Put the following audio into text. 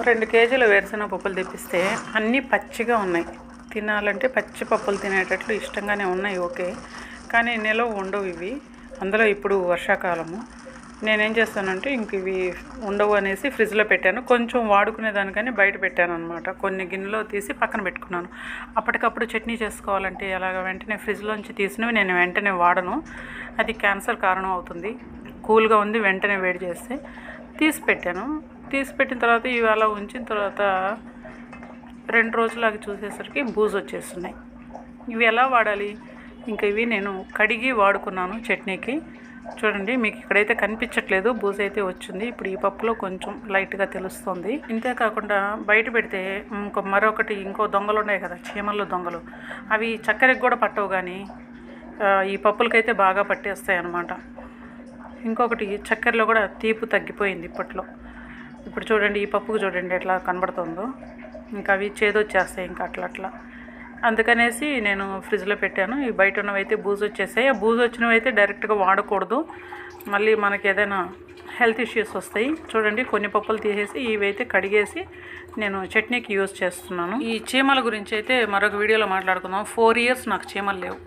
రెండు కేజీల వేరుశనగ పప్పులు తెప్పిస్తే అన్నీ పచ్చిగా ఉన్నాయి. తినాలంటే పచ్చి పప్పులు తినేటట్లు ఇష్టంగానే ఉన్నాయి ఓకే. కానీ నిలవ ఉండవు ఇవి. అందులో ఇప్పుడు వర్షాకాలము. నేనేం చేస్తానంటే ఇంక ఇవి ఉండవు అనేసి ఫ్రిడ్జ్లో పెట్టాను. కొంచెం వాడుకునే దానికని బయట పెట్టాను అనమాట కొన్ని గిన్నెలో తీసి పక్కన పెట్టుకున్నాను. అప్పటికప్పుడు చట్నీ చేసుకోవాలంటే ఎలాగ వెంటనే ఫ్రిడ్జ్లోంచి తీసినవి నేను వెంటనే వాడను. అది క్యాన్సర్ కారణం అవుతుంది. కూల్గా ఉంది వెంటనే వేడి చేస్తే. తీసి పెట్టాను. తీసి పెట్టిన తర్వాత ఇవి అలా ఉంచిన తర్వాత రెండు రోజులు అవి చూసేసరికి బూజు వచ్చేస్తున్నాయి. ఇవి ఎలా వాడాలి? ఇంకా ఇవి నేను కడిగి వాడుకున్నాను చట్నీకి. చూడండి మీకు ఇక్కడైతే కనిపించట్లేదు బూజు అయితే వచ్చింది. ఇప్పుడు ఈ పప్పులో కొంచెం లైట్గా తెలుస్తుంది. ఇంతే కాకుండా బయట పెడితే ఇంకో మరొకటి ఇంకో దొంగలు ఉన్నాయి కదా చీమల్లో దొంగలు. అవి చక్కెరకి కూడా పట్టవు కానీ ఈ పప్పులకైతే బాగా పట్టేస్తాయి అన్నమాట ఇంకొకటి చక్కెరలో కూడా తీపు తగ్గిపోయింది ఇప్పట్లో. ఇప్పుడు చూడండి ఈ పప్పుకు చూడండి ఎట్లా కనబడుతుందో. ఇంకా అవి చేదొచ్చేస్తాయి ఇంకా అట్లా అట్లా. అందుకనేసి నేను ఫ్రిడ్జ్లో పెట్టాను. ఈ బయట ఉన్నవి అయితే బూజు వచ్చేసాయి. ఆ బూజు వచ్చినవి అయితే డైరెక్ట్గా వాడకూడదు. మళ్ళీ మనకి ఏదైనా హెల్త్ ఇష్యూస్ వస్తాయి. చూడండి కొన్ని పప్పులు తీసేసి ఇవైతే కడిగేసి నేను చట్నీకి యూజ్ చేస్తున్నాను. ఈ చీమల గురించి అయితే మరొక వీడియోలో మాట్లాడుకుందాం. ఫోర్ ఇయర్స్ నాకు చీమలు లేవు.